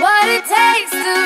what it takes to